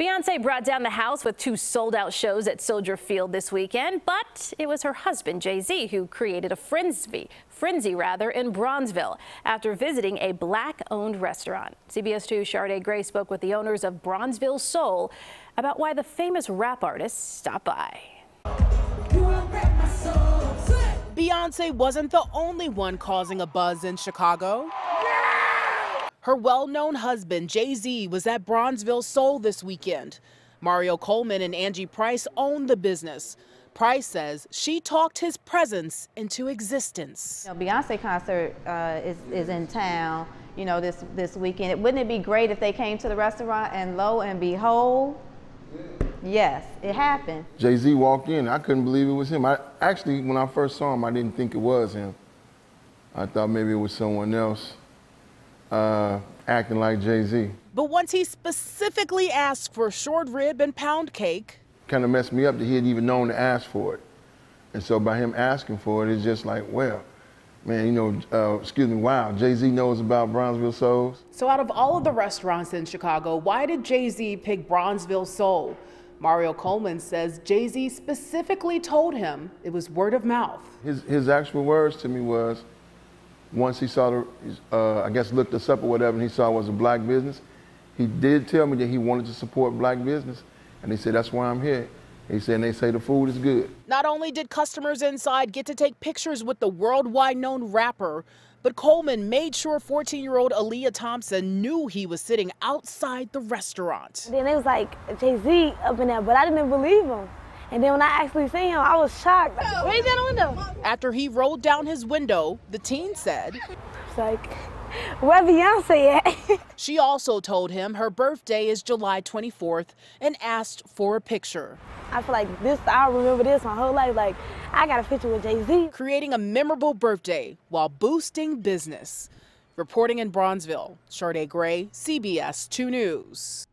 Beyonce brought down the house with two sold out shows at Soldier Field this weekend, but it was her husband, Jay Z, who created a frenzy, frenzy rather, in Bronzeville after visiting a black owned restaurant. CBS 2 Shardaa Gray spoke with the owners of Bronzeville Soul about why the famous rap artist stopped by. Beyonce wasn't the only one causing a buzz in Chicago. Her well known husband, Jay Z, was at Bronzeville Soul this weekend. Mario Coleman and Angie Price own the business. Price says she talked his presence into existence. You know, Beyonce concert uh, is, is in town, you know, this, this weekend. Wouldn't it be great if they came to the restaurant and lo and behold, yes, it happened. Jay Z walked in. I couldn't believe it was him. I actually, when I first saw him, I didn't think it was him. I thought maybe it was someone else uh, acting like Jay Z. But once he specifically asked for short rib and pound cake, kind of messed me up that he had even known to ask for it. And so by him asking for it, it's just like, well, man, you know, uh, excuse me, wow, Jay Z knows about Bronzeville Souls. So out of all of the restaurants in Chicago, why did Jay Z pick Bronzeville Soul? Mario Coleman says Jay Z specifically told him it was word of mouth. His, his actual words to me was, once he saw the, uh, I guess looked us up or whatever, and he saw it was a black business, he did tell me that he wanted to support black business, and he said, that's why I'm here. He said, and they say the food is good. Not only did customers inside get to take pictures with the worldwide known rapper, but Coleman made sure 14 year old Aaliyah Thompson knew he was sitting outside the restaurant. Then it was like Jay Z up in there, but I didn't believe him. And then when I actually seen him, I was shocked. Where you got the window? After he rolled down his window, the teen said, It's like, where Beyonce at? she also told him her birthday is July 24th and asked for a picture. I feel like this, I'll remember this my whole life. Like, I got a picture with Jay Z. Creating a memorable birthday while boosting business. Reporting in Bronzeville, Shardaa Gray, CBS 2 News.